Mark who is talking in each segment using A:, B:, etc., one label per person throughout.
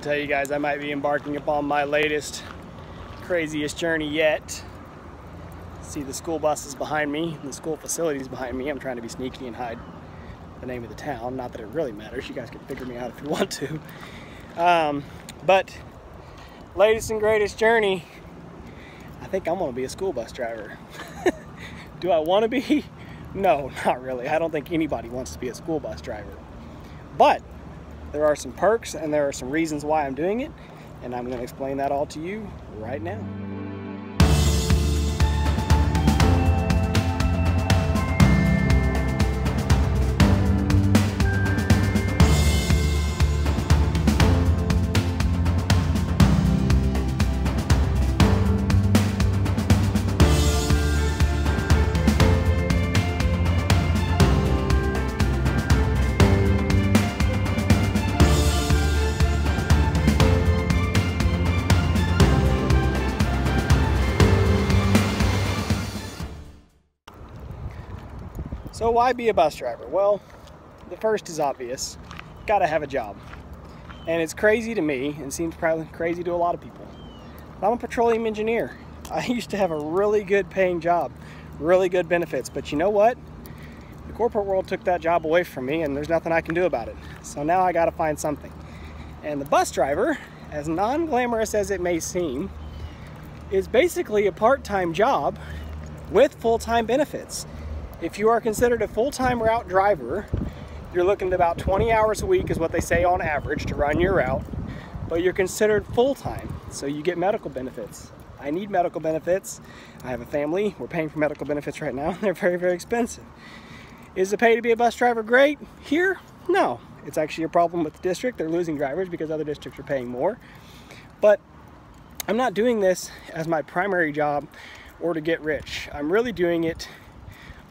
A: tell you guys I might be embarking upon my latest, craziest journey yet. See the school buses behind me, the school facilities behind me. I'm trying to be sneaky and hide the name of the town. Not that it really matters. You guys can figure me out if you want to. Um, but latest and greatest journey. I think I'm gonna be a school bus driver. Do I want to be? No, not really. I don't think anybody wants to be a school bus driver. But there are some perks and there are some reasons why I'm doing it, and I'm going to explain that all to you right now. So why be a bus driver? Well, the first is obvious. Gotta have a job. And it's crazy to me, and seems probably crazy to a lot of people. I'm a petroleum engineer. I used to have a really good paying job, really good benefits, but you know what? The corporate world took that job away from me and there's nothing I can do about it. So now I gotta find something. And the bus driver, as non-glamorous as it may seem, is basically a part-time job with full-time benefits. If you are considered a full-time route driver, you're looking at about 20 hours a week is what they say on average to run your route, but you're considered full-time, so you get medical benefits. I need medical benefits. I have a family. We're paying for medical benefits right now. They're very, very expensive. Is the pay to be a bus driver great? Here, no. It's actually a problem with the district. They're losing drivers because other districts are paying more. But I'm not doing this as my primary job or to get rich. I'm really doing it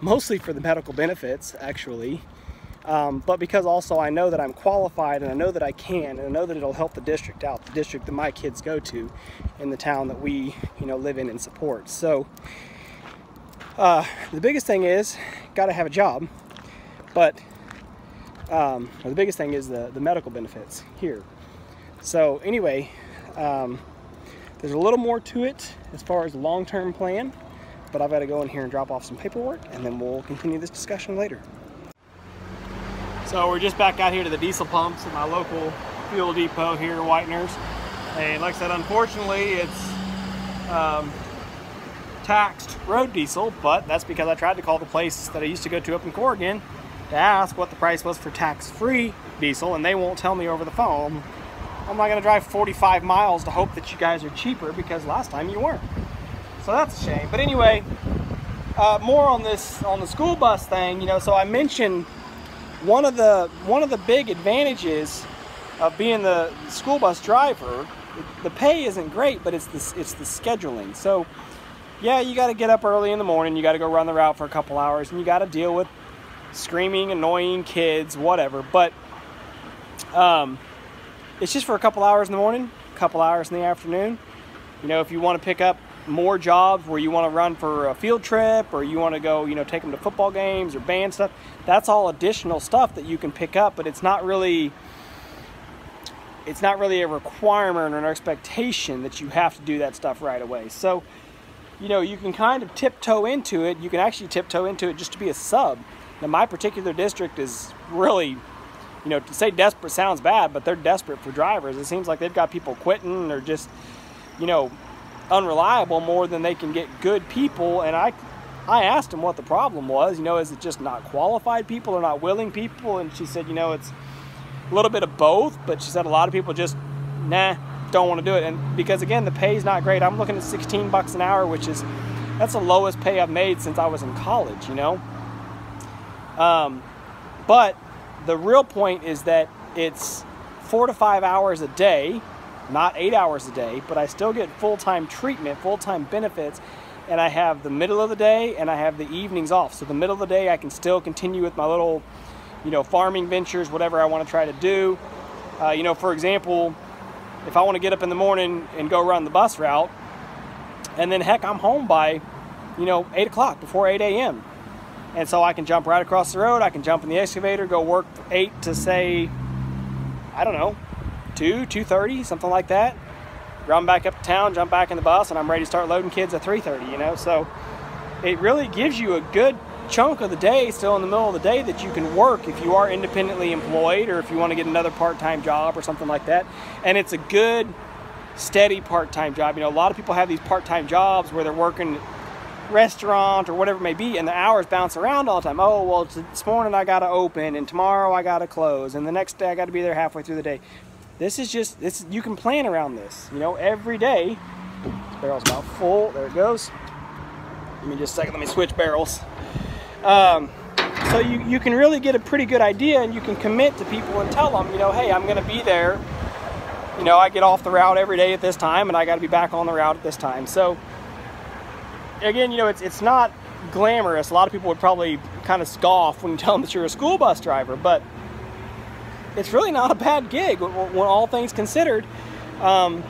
A: mostly for the medical benefits actually. Um, but because also I know that I'm qualified and I know that I can and I know that it'll help the district out the district that my kids go to in the town that we you know live in and support. So uh, the biggest thing is got to have a job but um, the biggest thing is the, the medical benefits here. So anyway um, there's a little more to it as far as long-term plan but I've got to go in here and drop off some paperwork and then we'll continue this discussion later. So we're just back out here to the diesel pumps at my local fuel depot here, Whiteners. And like I said, unfortunately, it's um, taxed road diesel, but that's because I tried to call the place that I used to go to up in Corrigan to ask what the price was for tax-free diesel, and they won't tell me over the phone. I'm not gonna drive 45 miles to hope that you guys are cheaper because last time you weren't. So that's a shame. But anyway, uh, more on this on the school bus thing. You know, so I mentioned one of the one of the big advantages of being the school bus driver. The pay isn't great, but it's the it's the scheduling. So yeah, you got to get up early in the morning. You got to go run the route for a couple hours, and you got to deal with screaming, annoying kids, whatever. But um, it's just for a couple hours in the morning, a couple hours in the afternoon. You know, if you want to pick up more jobs where you want to run for a field trip or you want to go, you know, take them to football games or band stuff, that's all additional stuff that you can pick up, but it's not really it's not really a requirement or an expectation that you have to do that stuff right away. So, you know, you can kind of tiptoe into it. You can actually tiptoe into it just to be a sub. Now, my particular district is really, you know, to say desperate sounds bad, but they're desperate for drivers. It seems like they've got people quitting or just, you know, unreliable more than they can get good people. And I, I asked him what the problem was. You know, is it just not qualified people or not willing people? And she said, you know, it's a little bit of both. But she said a lot of people just, nah, don't want to do it. And because again, the pay is not great. I'm looking at 16 bucks an hour, which is that's the lowest pay I've made since I was in college. You know. Um, but the real point is that it's four to five hours a day not eight hours a day, but I still get full-time treatment, full-time benefits, and I have the middle of the day and I have the evenings off. So the middle of the day I can still continue with my little, you know, farming ventures, whatever I want to try to do. Uh, you know, for example, if I want to get up in the morning and go run the bus route, and then heck, I'm home by, you know, 8 o'clock, before 8 a.m. And so I can jump right across the road, I can jump in the excavator, go work 8 to say, I don't know, 2, 2.30, something like that. Run back up to town, jump back in the bus, and I'm ready to start loading kids at 3.30, you know? So it really gives you a good chunk of the day still in the middle of the day that you can work if you are independently employed or if you want to get another part-time job or something like that. And it's a good, steady part-time job. You know, a lot of people have these part-time jobs where they're working restaurant or whatever it may be, and the hours bounce around all the time. Oh, well, this morning I got to open, and tomorrow I got to close, and the next day I got to be there halfway through the day. This is just this. You can plan around this. You know, every day. Barrel's about full. There it goes. Give me just a second. Let me switch barrels. Um, so you, you can really get a pretty good idea, and you can commit to people and tell them, you know, hey, I'm to be there. You know, I get off the route every day at this time, and I got to be back on the route at this time. So again, you know, it's it's not glamorous. A lot of people would probably kind of scoff when you tell them that you're a school bus driver, but it's really not a bad gig when, all things considered. Um,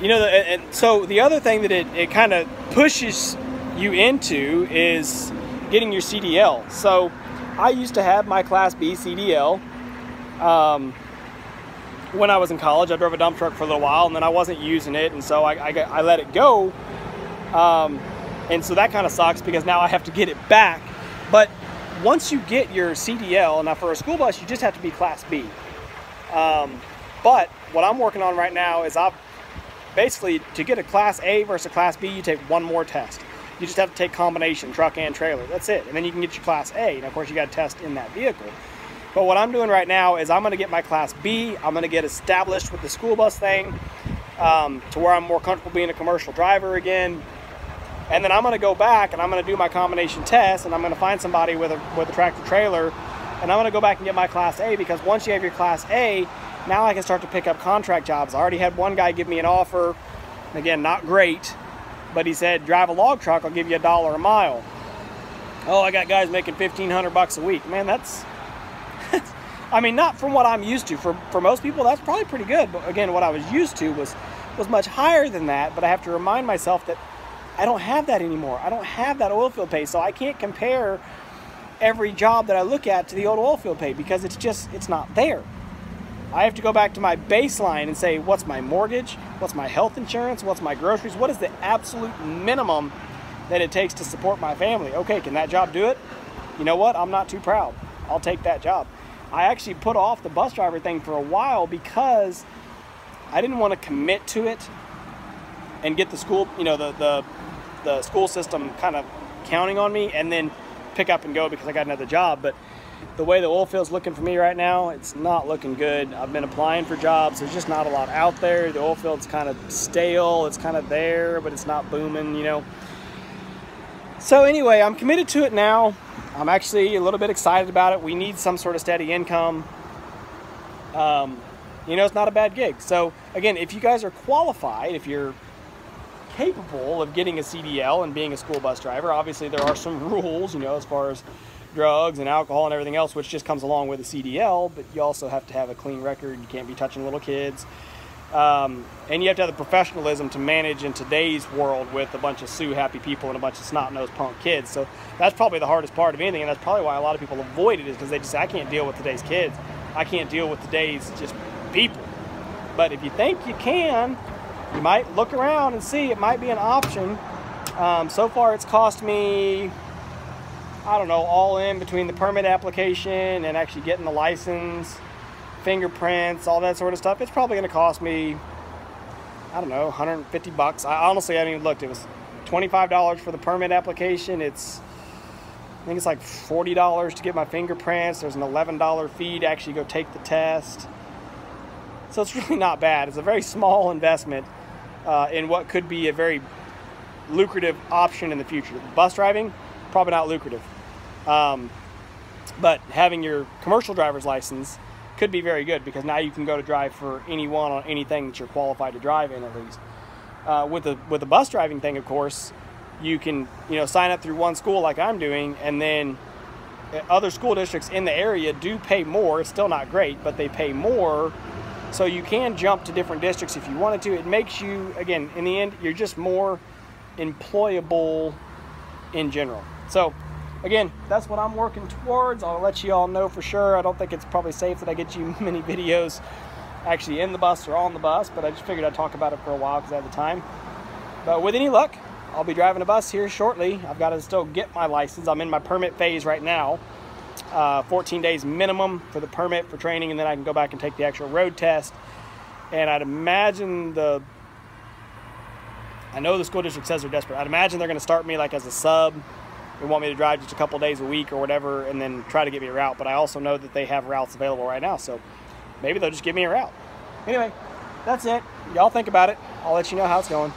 A: you know, and so the other thing that it, it kind of pushes you into is getting your CDL. So I used to have my Class B CDL. Um, when I was in college, I drove a dump truck for a little while, and then I wasn't using it, and so I, I, I let it go um, and so that kind of sucks because now I have to get it back. But once you get your CDL, now for a school bus, you just have to be Class B. Um, but what I'm working on right now is I've basically to get a Class A versus a Class B, you take one more test. You just have to take combination, truck and trailer. That's it. And then you can get your Class A. And of course, you got to test in that vehicle. But what I'm doing right now is I'm going to get my Class B. I'm going to get established with the school bus thing um, to where I'm more comfortable being a commercial driver again. And then I'm going to go back and I'm going to do my combination test and I'm going to find somebody with a, with a tractor trailer and I'm going to go back and get my Class A because once you have your Class A, now I can start to pick up contract jobs. I already had one guy give me an offer, again, not great, but he said, drive a log truck, I'll give you a dollar a mile. Oh, I got guys making 1500 bucks a week. Man, that's, I mean, not from what I'm used to. For, for most people, that's probably pretty good. But again, what I was used to was, was much higher than that. But I have to remind myself that I don't have that anymore. I don't have that oil field pay, so I can't compare every job that I look at to the old oil field pay because it's just it's not there. I have to go back to my baseline and say, what's my mortgage? What's my health insurance? What's my groceries? What is the absolute minimum that it takes to support my family? Okay, can that job do it? You know what? I'm not too proud. I'll take that job. I actually put off the bus driver thing for a while because I didn't want to commit to it and get the school, you know, the, the the school system kind of counting on me and then pick up and go because I got another job. But the way the oil field's looking for me right now, it's not looking good. I've been applying for jobs. There's just not a lot out there. The oil field's kind of stale. It's kind of there, but it's not booming, you know. So anyway, I'm committed to it now. I'm actually a little bit excited about it. We need some sort of steady income. Um, you know, it's not a bad gig. So again, if you guys are qualified, if you're capable of getting a CDL and being a school bus driver. Obviously, there are some rules, you know, as far as drugs and alcohol and everything else, which just comes along with a CDL, but you also have to have a clean record. You can't be touching little kids. Um, and you have to have the professionalism to manage in today's world with a bunch of sue happy people and a bunch of snot nosed punk kids. So that's probably the hardest part of anything, and that's probably why a lot of people avoid it is because they just say, I can't deal with today's kids. I can't deal with today's just people. But if you think you can, you might look around and see it might be an option. Um, so far it's cost me, I don't know, all in between the permit application and actually getting the license, fingerprints, all that sort of stuff. It's probably going to cost me, I don't know, 150 bucks. I honestly haven't even looked. It was $25 for the permit application. It's, I think it's like $40 to get my fingerprints. There's an $11 fee to actually go take the test. So it's really not bad. It's a very small investment uh, in what could be a very lucrative option in the future. Bus driving, probably not lucrative. Um, but having your commercial driver's license could be very good because now you can go to drive for anyone on anything that you're qualified to drive in at least. Uh, with the with the bus driving thing, of course, you can you know sign up through one school like I'm doing, and then other school districts in the area do pay more. It's still not great, but they pay more so you can jump to different districts if you wanted to. It makes you, again, in the end, you're just more employable in general. So again, that's what I'm working towards. I'll let you all know for sure. I don't think it's probably safe that I get you many videos actually in the bus or on the bus, but I just figured I'd talk about it for a while because I have the time. But with any luck, I'll be driving a bus here shortly. I've got to still get my license. I'm in my permit phase right now. Uh, 14 days minimum for the permit for training, and then I can go back and take the actual road test. And I'd imagine the I know the school district says they're desperate. I'd imagine they're going to start me like as a sub. They want me to drive just a couple days a week or whatever, and then try to get me a route. But I also know that they have routes available right now, so maybe they'll just give me a route. Anyway, that's it. Y'all think about it. I'll let you know how it's going.